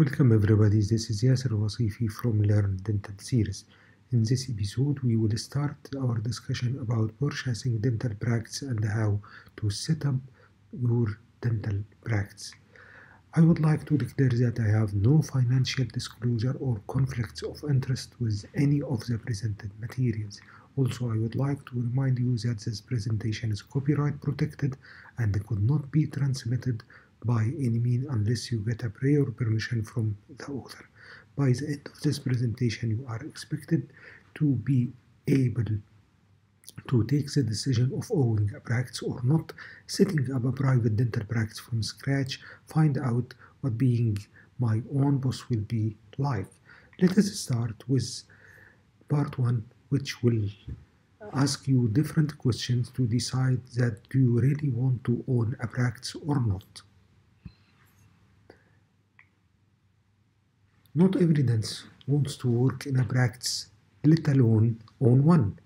Welcome everybody, this is Yasser Wasifi from Learn Dental Series. In this episode, we will start our discussion about purchasing dental practice and how to set up your dental practice. I would like to declare that I have no financial disclosure or conflicts of interest with any of the presented materials. Also, I would like to remind you that this presentation is copyright protected and could not be transmitted by any means unless you get a prior permission from the author. By the end of this presentation, you are expected to be able to take the decision of owning a practice or not, setting up a private dental practice from scratch, find out what being my own boss will be like. Let us start with part one, which will ask you different questions to decide that do you really want to own a practice or not. Not dentist wants to work in a practice, let alone own one.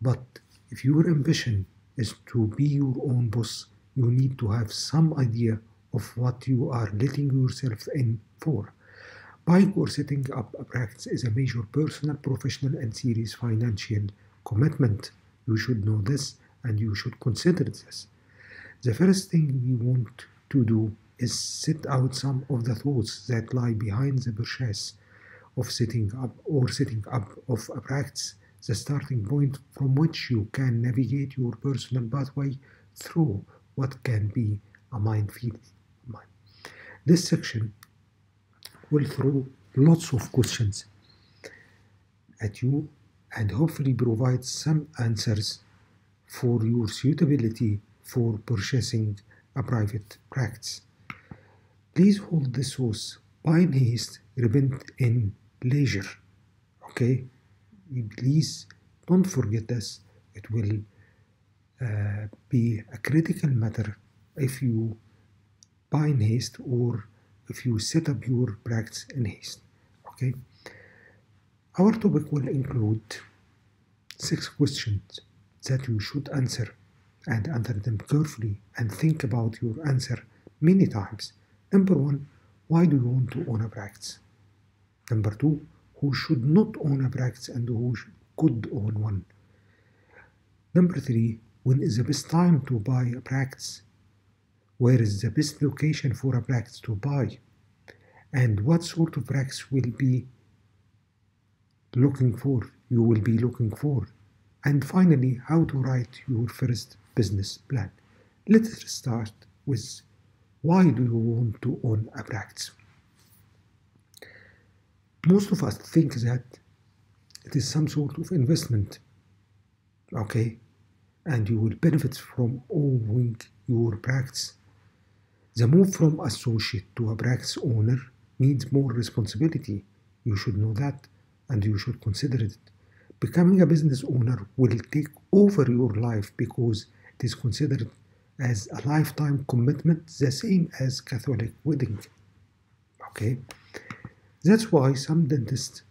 But if your ambition is to be your own boss, you need to have some idea of what you are letting yourself in for. Buying or setting up a practice is a major personal, professional, and serious financial commitment. You should know this and you should consider this. The first thing we want to do is set out some of the thoughts that lie behind the purchase of setting up or setting up of a practice, the starting point from which you can navigate your personal pathway through what can be a minefield. This section will throw lots of questions at you and hopefully provide some answers for your suitability for purchasing a private practice. Please hold the source. In haste, repent in leisure. Okay? Please don't forget this. It will uh, be a critical matter if you buy in haste or if you set up your practice in haste. Okay? Our topic will include six questions that you should answer and answer them carefully and think about your answer many times. Number one, why do you want to own a practice? Number two, who should not own a practice and who could own one? Number three, when is the best time to buy a practice? Where is the best location for a practice to buy? And what sort of practice will be looking for, you will be looking for? And finally, how to write your first business plan. Let us start with why do you want to own a practice? Most of us think that it is some sort of investment, okay, and you will benefit from owning your practice. The move from associate to a practice owner means more responsibility. You should know that and you should consider it. Becoming a business owner will take over your life because it is considered as a lifetime commitment, the same as Catholic wedding. Okay, that's why some dentists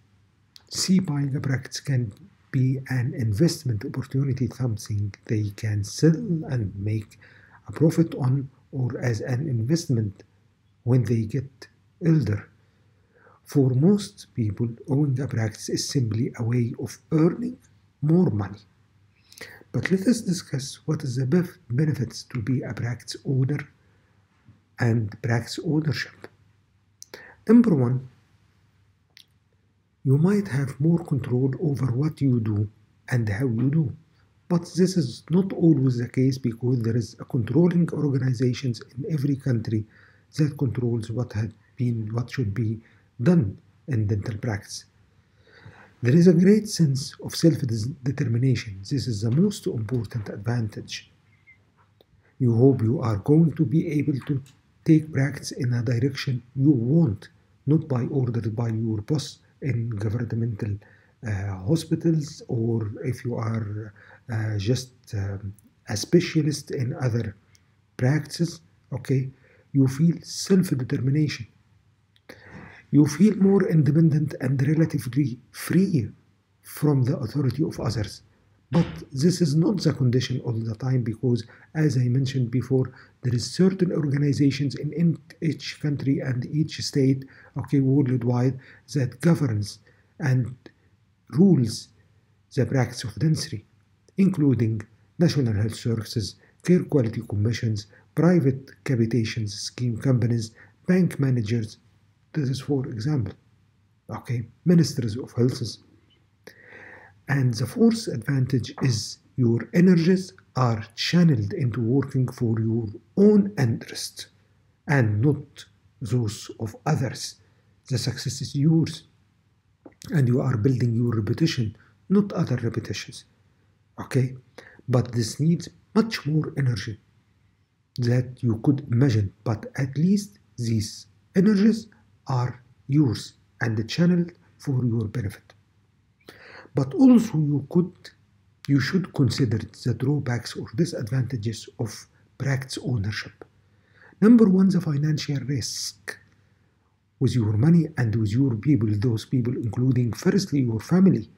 see buying a practice can be an investment opportunity, something they can sell and make a profit on, or as an investment when they get older. For most people, owning a practice is simply a way of earning more money. But let us discuss what is the benefits to be a practice owner and practice ownership. Number one, you might have more control over what you do and how you do. But this is not always the case because there is a controlling organizations in every country that controls what had been what should be done in dental practice. There is a great sense of self determination. This is the most important advantage. You hope you are going to be able to take practice in a direction you want, not by order by your boss in governmental uh, hospitals or if you are uh, just um, a specialist in other practices. Okay, you feel self determination you feel more independent and relatively free from the authority of others. But this is not the condition all the time because, as I mentioned before, there is certain organizations in each country and each state, okay, worldwide, that governs and rules the practice of dentistry, including National Health Services, Care Quality Commissions, private capitation scheme companies, bank managers. This is for example. Okay, ministers of health. And the fourth advantage is your energies are channeled into working for your own interest and not those of others. The success is yours. And you are building your reputation, not other reputations. Okay? But this needs much more energy that you could imagine. But at least these energies are yours and the channeled for your benefit. But also you could you should consider the drawbacks or disadvantages of practice ownership. Number one, the financial risk with your money and with your people, those people including firstly your family.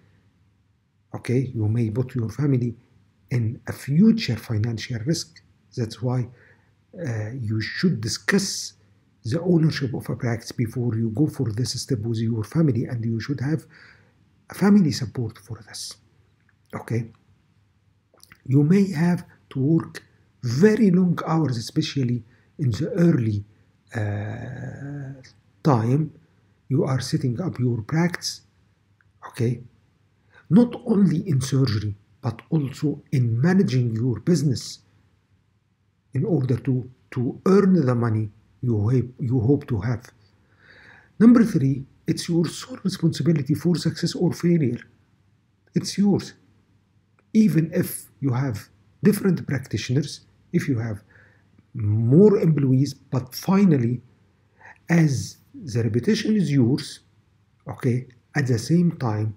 Okay, you may put your family in a future financial risk. That's why uh, you should discuss the ownership of a practice before you go for this step with your family, and you should have family support for this. Okay, you may have to work very long hours, especially in the early uh, time you are setting up your practice. Okay, not only in surgery but also in managing your business in order to, to earn the money you hope, you hope to have. Number three, it's your sole responsibility for success or failure. It's yours. Even if you have different practitioners, if you have more employees, but finally, as the repetition is yours, okay, at the same time,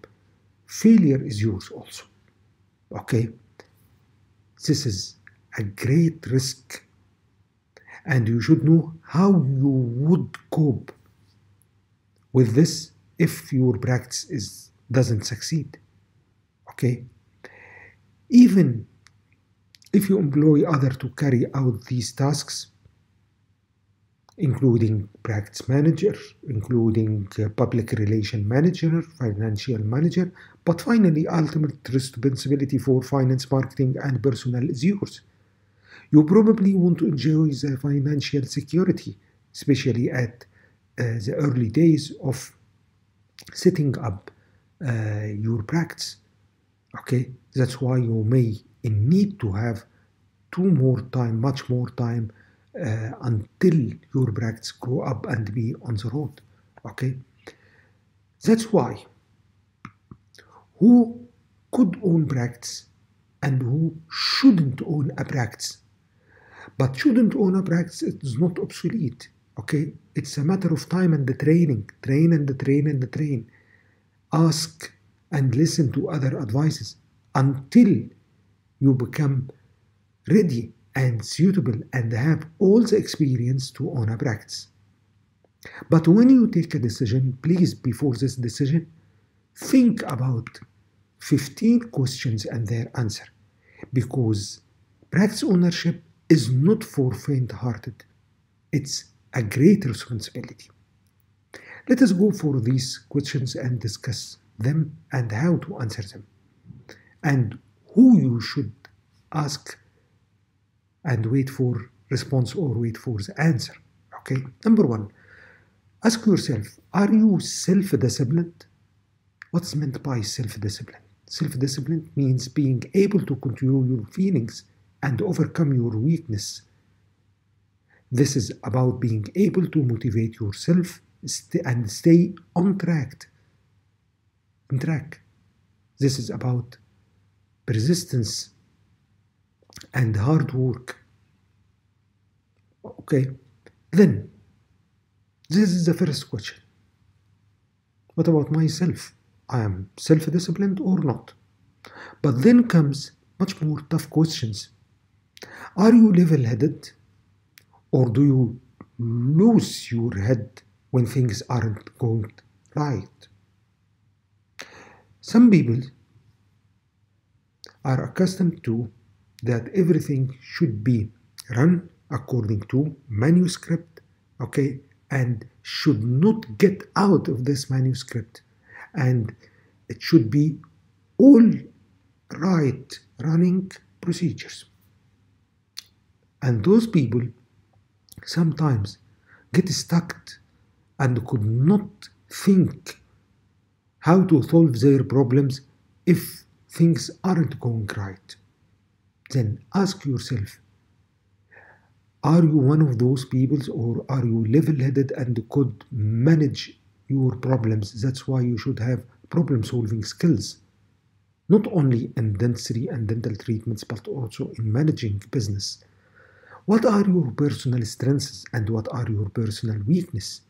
failure is yours also. Okay, this is a great risk, and you should know how you would cope with this if your practice is doesn't succeed. Okay, even if you employ others to carry out these tasks, including practice manager, including uh, public relation manager, financial manager, but finally, ultimate responsibility for finance, marketing, and personnel is yours. You probably want to enjoy the financial security, especially at uh, the early days of setting up uh, your practice. Okay, that's why you may need to have two more time, much more time uh, until your practice grow up and be on the road. Okay, that's why who could own practice and who shouldn't own a practice. But shouldn't own a practice it is not obsolete. Okay, it's a matter of time and the training, train and the train and the train. Ask and listen to other advices until you become ready and suitable and have all the experience to own a practice. But when you take a decision, please, before this decision, think about 15 questions and their answer because practice ownership is not for faint hearted, it's a great responsibility. Let us go for these questions and discuss them and how to answer them, and who you should ask and wait for response or wait for the answer. Okay, number one, ask yourself are you self disciplined? What's meant by self discipline? Self discipline means being able to control your feelings and overcome your weakness. This is about being able to motivate yourself and stay on track. On track. This is about persistence and hard work. Okay, then this is the first question. What about myself? I am self disciplined or not? But then comes much more tough questions. Are you level headed? Or do you lose your head when things aren't going right? Some people are accustomed to that everything should be run according to manuscript, okay, and should not get out of this manuscript. And it should be all right running procedures. And those people sometimes get stuck and could not think how to solve their problems if things aren't going right. Then ask yourself are you one of those people or are you level headed and could manage your problems? That's why you should have problem solving skills, not only in dentistry and dental treatments, but also in managing business. What are your personal strengths and what are your personal weaknesses?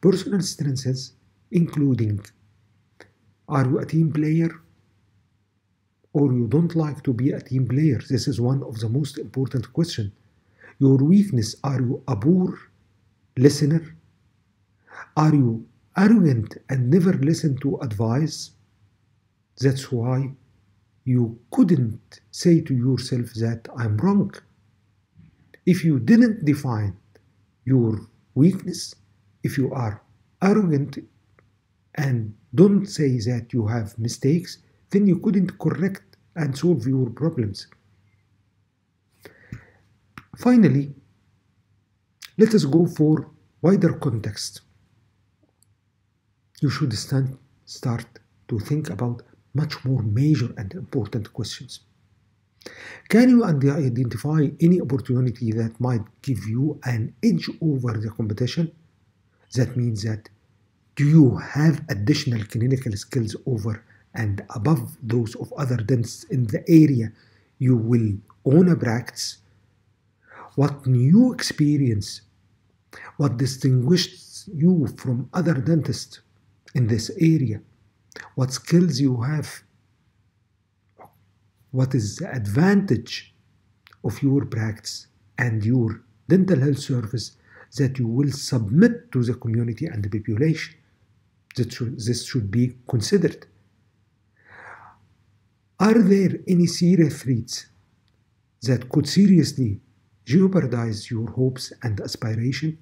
Personal strengths including are you a team player or you don't like to be a team player? This is one of the most important questions your weakness are you a poor listener? Are you arrogant and never listen to advice? That's why you couldn't say to yourself that I'm wrong. If you didn't define your weakness, if you are arrogant and don't say that you have mistakes, then you couldn't correct and solve your problems. Finally, let us go for wider context. You should stand, start to think about much more major and important questions. Can you identify any opportunity that might give you an edge over the competition? That means that do you have additional clinical skills over and above those of other dentists in the area you will own a practice what new experience, what distinguishes you from other dentists in this area, what skills you have, what is the advantage of your practice and your dental health service that you will submit to the community and the population. That should, this should be considered. Are there any serious threats that could seriously jeopardize your hopes and aspiration?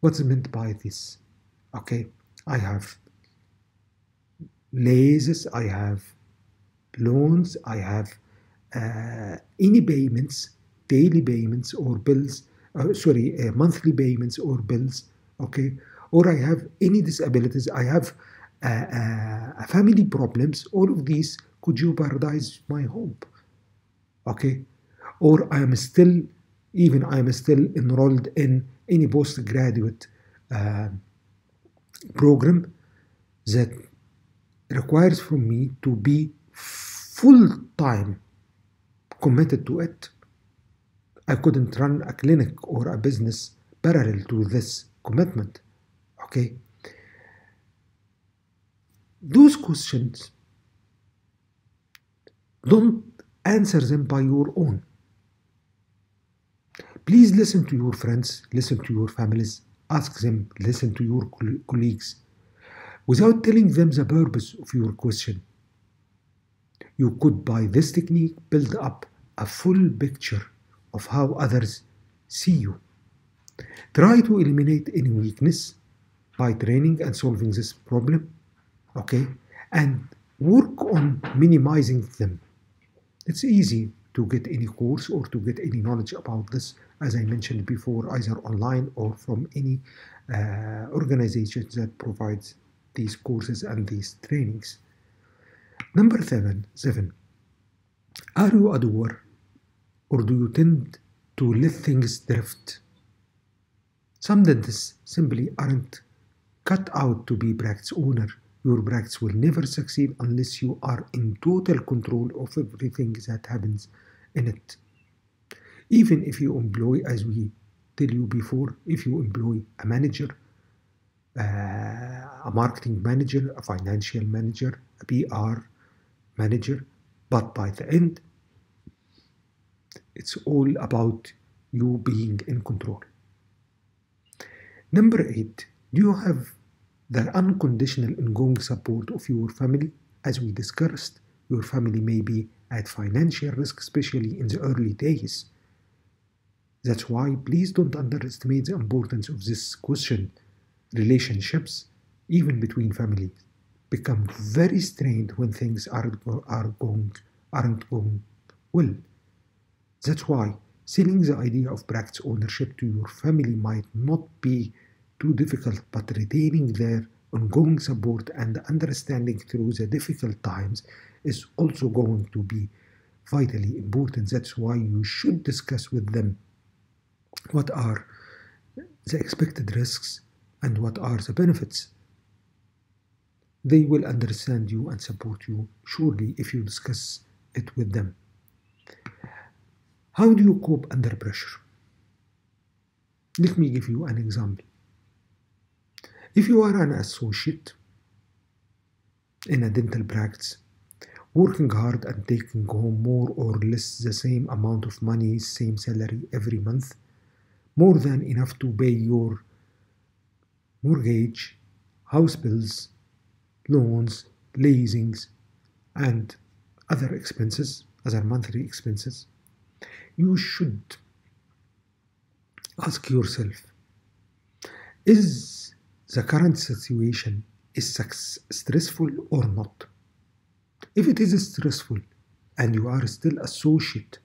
What's meant by this? Okay, I have leases, I have loans, I have uh, any payments, daily payments or bills, uh, sorry, uh, monthly payments or bills, okay, or I have any disabilities, I have uh, uh, family problems, all of these could you jeopardize my hope, okay? Or I am still, even I am still enrolled in any postgraduate uh, program that requires from me to be full time committed to it. I couldn't run a clinic or a business parallel to this commitment. Okay? Those questions, don't answer them by your own. Please listen to your friends, listen to your families, ask them, listen to your colleagues without telling them the purpose of your question. You could, by this technique, build up a full picture of how others see you. Try to eliminate any weakness by training and solving this problem, okay? And work on minimizing them. It's easy to get any course or to get any knowledge about this, as I mentioned before, either online or from any uh, organization that provides these courses and these trainings. Number seven, seven. Are you a doer or do you tend to let things drift? Some dentists simply aren't cut out to be practice owner your practice will never succeed unless you are in total control of everything that happens in it. Even if you employ, as we tell you before, if you employ a manager, uh, a marketing manager, a financial manager, a PR manager, but by the end, it's all about you being in control. Number eight, do you have the unconditional ongoing support of your family, as we discussed your family may be at financial risk, especially in the early days. That's why please don't underestimate the importance of this question. Relationships, even between families, become very strained when things aren't, are going, aren't going well. That's why selling the idea of practice ownership to your family might not be too difficult, but retaining their ongoing support and understanding through the difficult times is also going to be vitally important. That's why you should discuss with them what are the expected risks and what are the benefits. They will understand you and support you surely if you discuss it with them. How do you cope under pressure? Let me give you an example. If you are an associate in a dental practice, working hard and taking home more or less the same amount of money, same salary every month, more than enough to pay your mortgage, house bills, loans, leasings, and other expenses, other monthly expenses, you should ask yourself is the current situation is stressful or not? If it is stressful and you are still associate,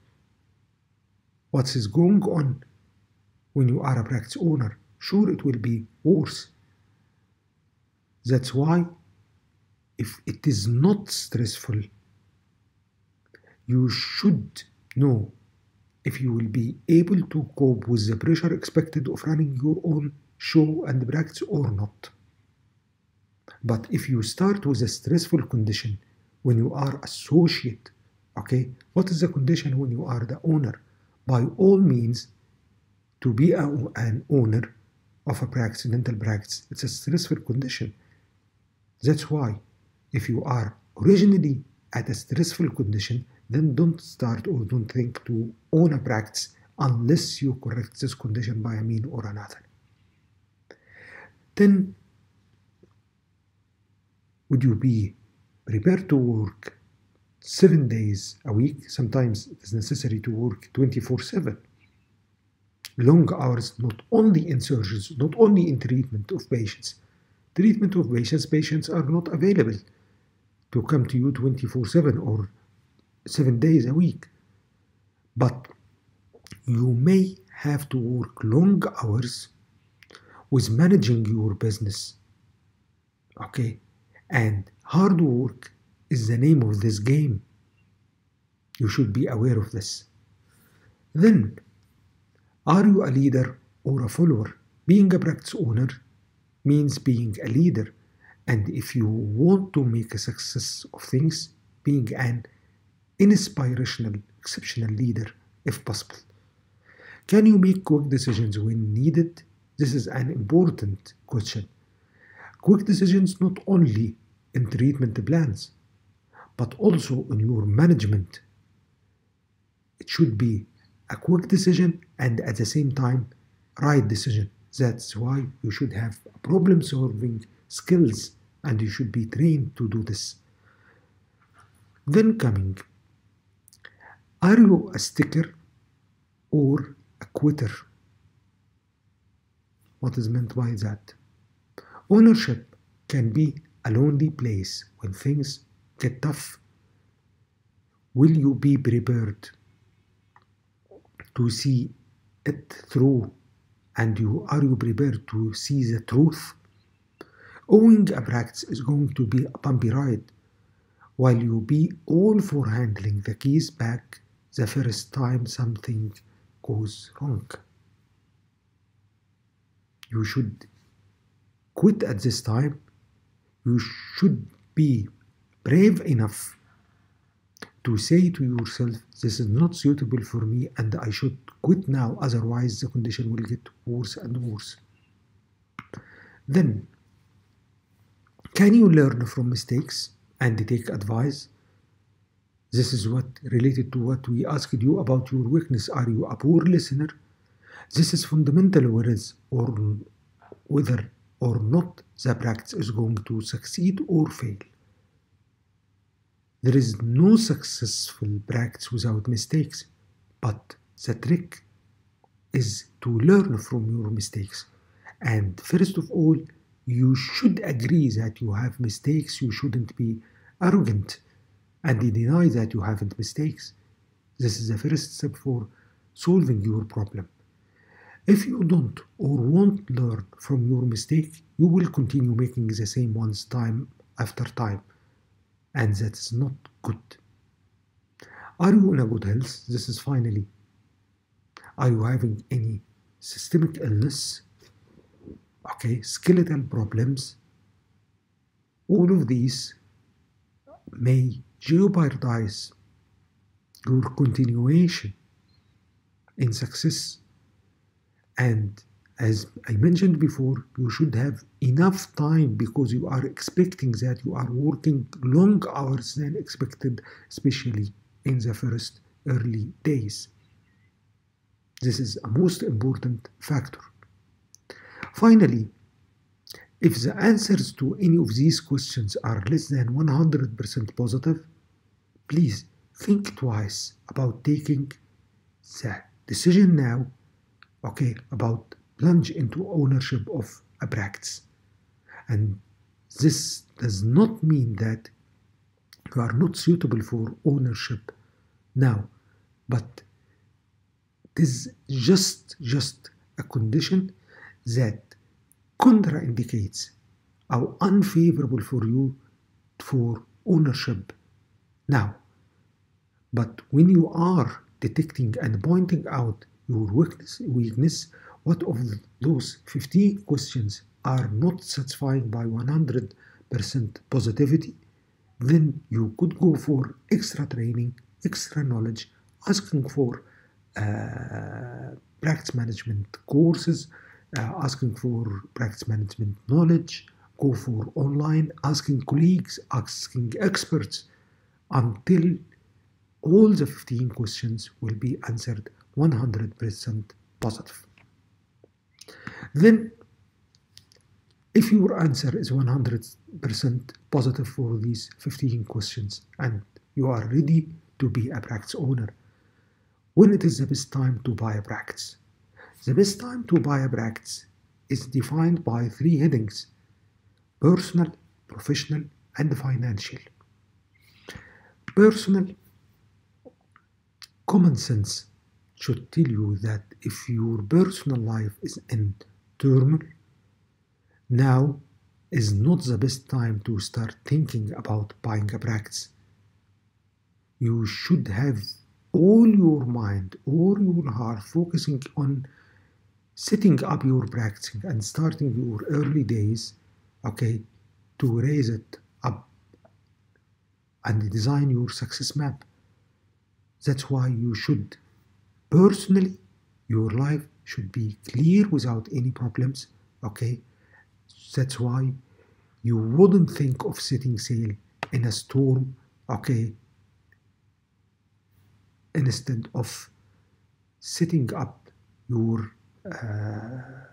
what is going on when you are a practice owner? Sure, it will be worse. That's why, if it is not stressful, you should know if you will be able to cope with the pressure expected of running your own show and practice or not. But if you start with a stressful condition when you are associate, okay, what is the condition when you are the owner? By all means, to be a, an owner of a practice, dental practice, it's a stressful condition. That's why if you are originally at a stressful condition, then don't start or don't think to own a practice unless you correct this condition by a mean or another. Then, would you be prepared to work seven days a week? Sometimes it is necessary to work 24 7. Long hours, not only in surgeries, not only in treatment of patients. Treatment of patients, patients are not available to come to you 24 7 or seven days a week. But you may have to work long hours with managing your business. Okay? And hard work is the name of this game. You should be aware of this. Then, are you a leader or a follower? Being a practice owner means being a leader. And if you want to make a success of things, being an inspirational, exceptional leader if possible. Can you make quick decisions when needed? This is an important question. Quick decisions not only in treatment plans, but also in your management. It should be a quick decision and at the same time, right decision. That's why you should have problem solving skills and you should be trained to do this. Then coming, are you a sticker or a quitter? What is meant by that? Ownership can be a lonely place when things get tough. Will you be prepared to see it through and you are you prepared to see the truth? Owning a practice is going to be a bumpy ride while you be all for handling the keys back the first time something goes wrong. You should quit at this time. You should be brave enough to say to yourself, This is not suitable for me and I should quit now, otherwise, the condition will get worse and worse. Then, can you learn from mistakes and take advice? This is what related to what we asked you about your weakness. Are you a poor listener? This is fundamental whether or whether or not the practice is going to succeed or fail. There is no successful practice without mistakes, but the trick is to learn from your mistakes. And first of all, you should agree that you have mistakes. You shouldn't be arrogant and deny that you haven't mistakes. This is the first step for solving your problem. If you don't or won't learn from your mistake, you will continue making the same ones time after time, and that's not good. Are you in a good health? This is finally. Are you having any systemic illness? Okay, skeletal problems. All of these may jeopardize your continuation in success. And as I mentioned before, you should have enough time because you are expecting that you are working long hours than expected, especially in the first early days. This is a most important factor. Finally, if the answers to any of these questions are less than 100% positive, please think twice about taking the decision now, okay, about plunge into ownership of a practice. And this does not mean that you are not suitable for ownership now, but it is just just a condition that contraindicates or unfavorable for you for ownership now. But when you are detecting and pointing out your weakness, weakness what of those 50 questions are not satisfying by 100% positivity, then you could go for extra training, extra knowledge, asking for uh, practice management courses, Uh, asking for practice management knowledge, go for online, asking colleagues, asking experts until all the 15 questions will be answered 100% positive. Then, if your answer is 100% positive for these 15 questions and you are ready to be a practice owner, when it is the best time to buy a practice? The best time to buy a practice is defined by three headings personal, professional, and financial. Personal, common sense should tell you that if your personal life is in turmoil, now is not the best time to start thinking about buying a practice. You should have all your mind, all your heart focusing on setting up your practicing and starting your early days, okay, to raise it up and design your success map. That's why you should personally, your life should be clear without any problems, okay? That's why you wouldn't think of setting sail in a storm, okay? Instead of setting up your uh,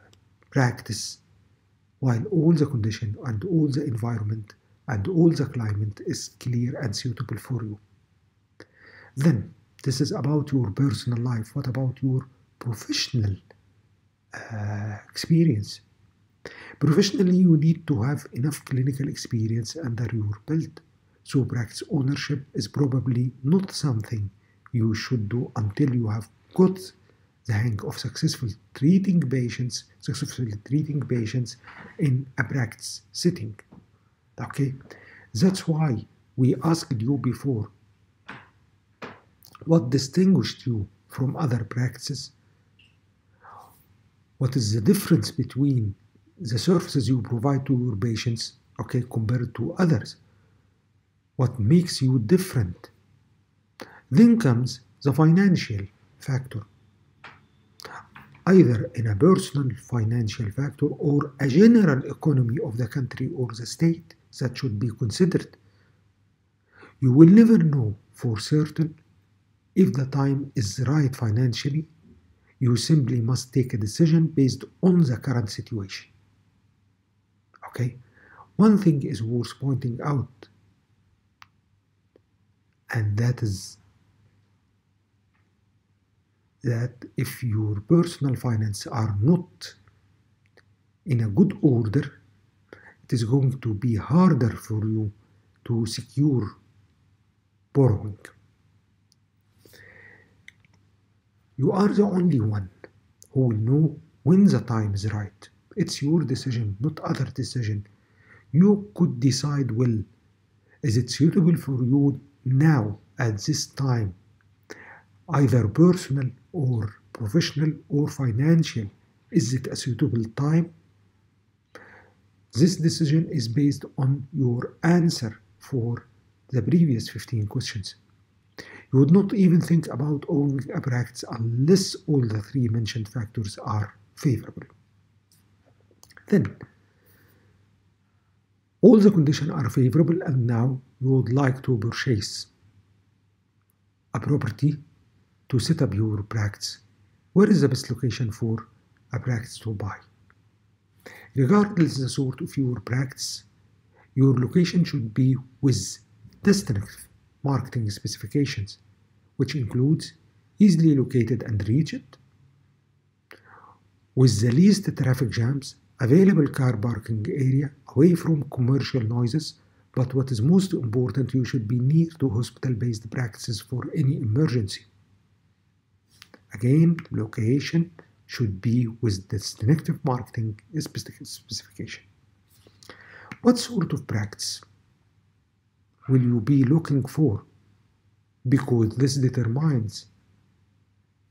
practice while all the condition and all the environment and all the climate is clear and suitable for you. Then, this is about your personal life. What about your professional uh, experience? Professionally, you need to have enough clinical experience under your belt. So, practice ownership is probably not something you should do until you have got the hang of successful treating patients, successfully treating patients in a practice setting. Okay, that's why we asked you before what distinguished you from other practices? What is the difference between the services you provide to your patients, okay, compared to others? What makes you different? Then comes the financial factor either in a personal financial factor or a general economy of the country or the state that should be considered. You will never know for certain if the time is right financially. You simply must take a decision based on the current situation. Okay? One thing is worth pointing out and that is that if your personal finances are not in a good order, it is going to be harder for you to secure borrowing. You are the only one who will know when the time is right. It's your decision, not other decision. You could decide well, is it suitable for you now at this time, either personal or professional or financial? Is it a suitable time? This decision is based on your answer for the previous 15 questions. You would not even think about owning a practice unless all the three mentioned factors are favorable. Then, all the conditions are favorable and now you would like to purchase a property to set up your practice. Where is the best location for a practice to buy? Regardless the sort of your practice, your location should be with distinctive marketing specifications, which includes easily located and reached, with the least traffic jams, available car parking area away from commercial noises, but what is most important, you should be near to hospital-based practices for any emergency. Again, location should be with the distinctive marketing specification. What sort of practice will you be looking for? Because this determines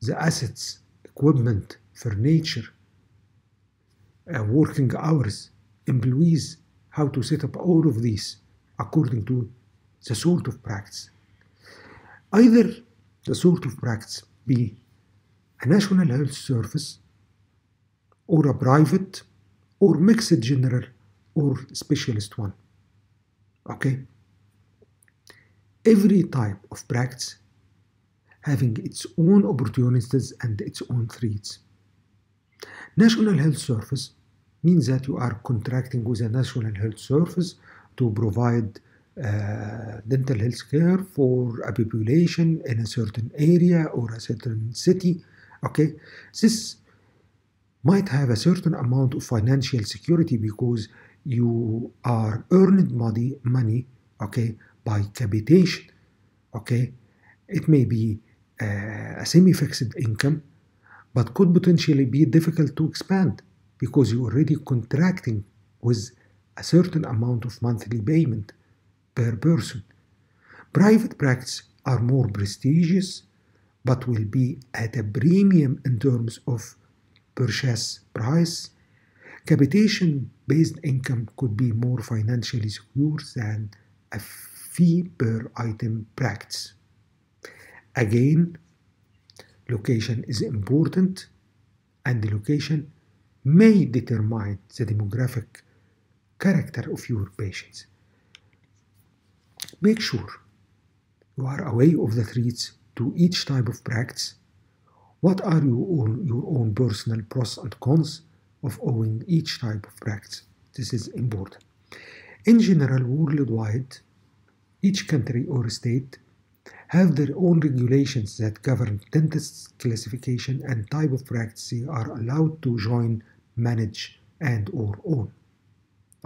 the assets, equipment, furniture, uh, working hours, employees, how to set up all of these according to the sort of practice. Either the sort of practice be a national health service or a private or mixed general or specialist one. Okay? Every type of practice having its own opportunities and its own threats. National Health Service means that you are contracting with a National Health Service to provide uh, dental health care for a population in a certain area or a certain city. Okay, this might have a certain amount of financial security because you are earning money, money, okay, by capitation. Okay, it may be uh, a semi-fixed income, but could potentially be difficult to expand because you're already contracting with a certain amount of monthly payment per person. Private practice are more prestigious but will be at a premium in terms of purchase price. Capitation based income could be more financially secure than a fee per item practice. Again, location is important and the location may determine the demographic character of your patients. Make sure you are aware of the threats to each type of practice. What are your own, your own personal pros and cons of owning each type of practice? This is important. In general, worldwide, each country or state have their own regulations that govern dentists' classification and type of practice they are allowed to join, manage, and or own.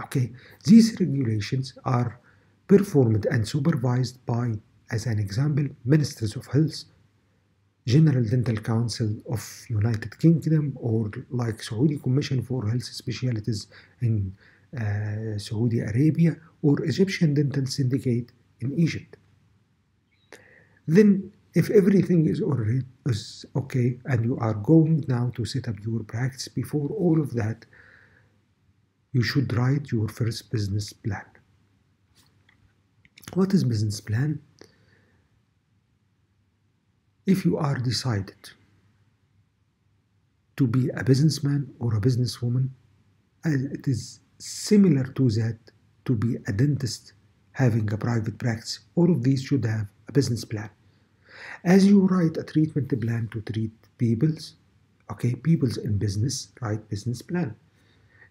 Okay, these regulations are performed and supervised by, as an example, ministers of health, General Dental Council of United Kingdom, or like Saudi Commission for Health Specialties in uh, Saudi Arabia, or Egyptian Dental Syndicate in Egypt. Then, if everything is already is okay, and you are going now to set up your practice, before all of that, you should write your first business plan. What is business plan? If you are decided to be a businessman or a businesswoman, it is similar to that to be a dentist having a private practice. All of these should have a business plan. As you write a treatment plan to treat people's, okay, people's in business, write business plan.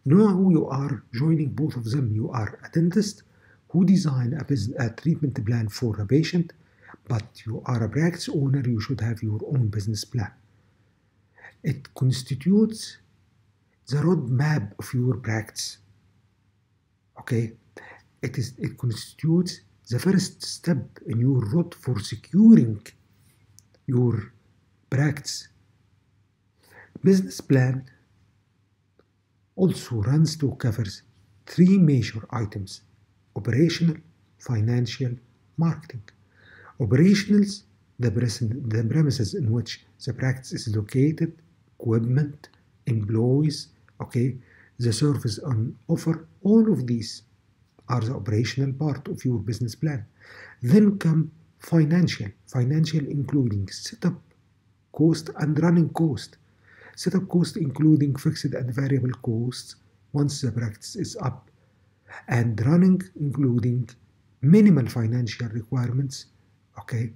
Who you are joining both of them. You are a dentist who design a, a treatment plan for a patient, but you are a practice owner, you should have your own business plan. It constitutes the roadmap of your practice. Okay, it is it constitutes the first step in your road for securing your practice. Business plan also runs to covers three major items operational, financial, marketing. Operationals, the, the premises in which the practice is located, equipment, employees, okay, the service on offer, all of these are the operational part of your business plan. Then come financial, financial including setup cost and running cost. Setup cost including fixed and variable costs once the practice is up, and running including minimal financial requirements, okay,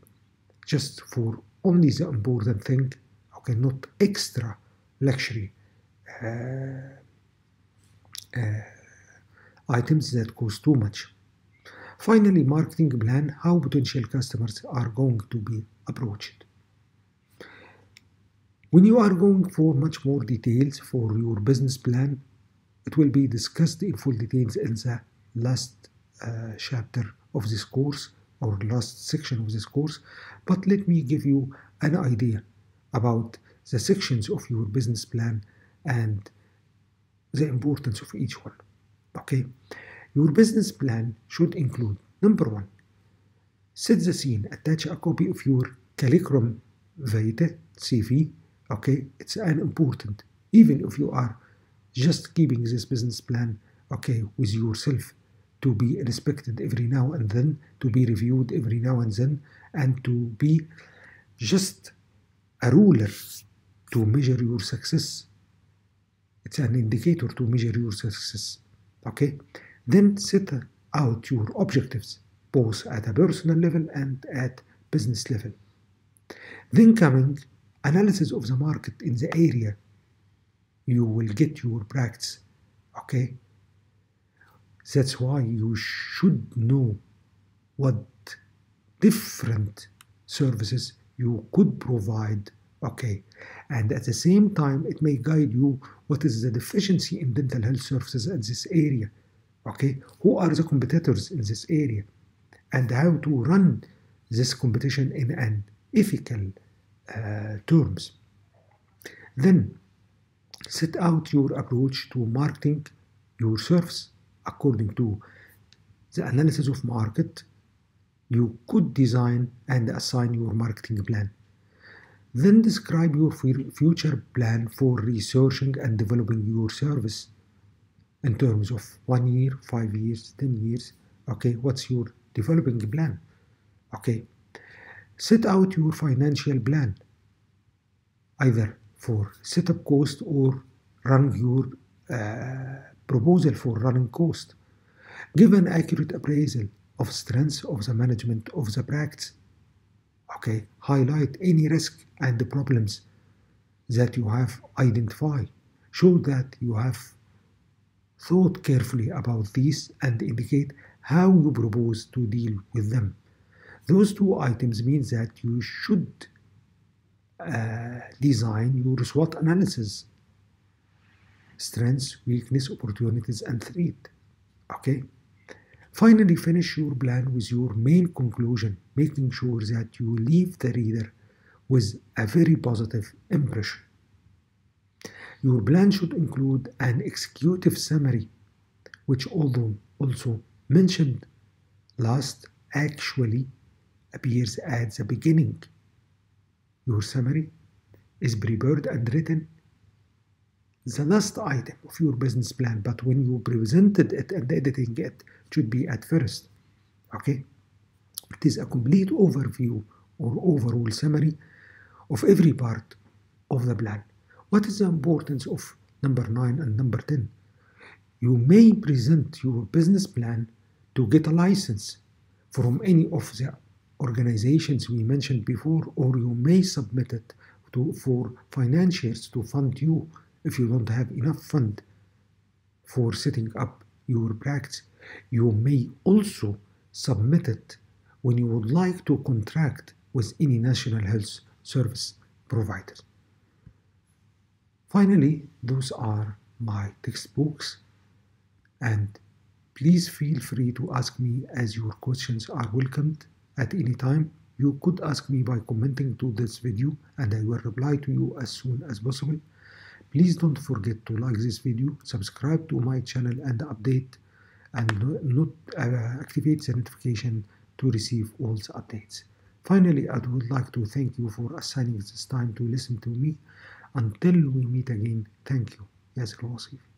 just for only the important thing, okay, not extra luxury uh, uh, items that cost too much. Finally, marketing plan how potential customers are going to be approached. When you are going for much more details for your business plan, it will be discussed in full details in the last uh, chapter of this course or last section of this course. But let me give you an idea about the sections of your business plan and the importance of each one. Okay, your business plan should include number one, set the scene, attach a copy of your curriculum vitae CV. Okay, it's an important, even if you are just keeping this business plan, okay, with yourself to be inspected every now and then, to be reviewed every now and then, and to be just a ruler to measure your success. It's an indicator to measure your success. Okay? Then set out your objectives, both at a personal level and at business level. Then coming analysis of the market in the area you will get your practice. Okay? That's why you should know what different services you could provide. Okay. And at the same time, it may guide you what is the deficiency in dental health services in this area. Okay. Who are the competitors in this area? And how to run this competition in an ethical uh, terms. Then set out your approach to marketing your service according to the analysis of market you could design and assign your marketing plan. Then describe your future plan for researching and developing your service in terms of one year five years ten years. Okay what's your developing plan? Okay set out your financial plan either for setup cost or run your uh, proposal for running cost. Give an accurate appraisal of strengths of the management of the practice. Okay, highlight any risk and the problems that you have identified. Show that you have thought carefully about these and indicate how you propose to deal with them. Those two items mean that you should uh, design your SWOT analysis strengths, weakness, opportunities, and threat. Okay? Finally, finish your plan with your main conclusion, making sure that you leave the reader with a very positive impression. Your plan should include an executive summary, which, although also mentioned last, actually appears at the beginning. Your summary is prepared and written the last item of your business plan, but when you presented it and editing it, it should be at first. Okay? It is a complete overview or overall summary of every part of the plan. What is the importance of number 9 and number 10? You may present your business plan to get a license from any of the organizations we mentioned before, or you may submit it to, for financiers to fund you if you don't have enough fund for setting up your practice. You may also submit it when you would like to contract with any national health service provider. Finally, those are my textbooks and please feel free to ask me as your questions are welcomed at any time. You could ask me by commenting to this video and I will reply to you as soon as possible. Please don't forget to like this video, subscribe to my channel and update and not uh, activate the notification to receive all the updates. Finally, I would like to thank you for assigning this time to listen to me. Until we meet again, thank you. Yasser Wasif.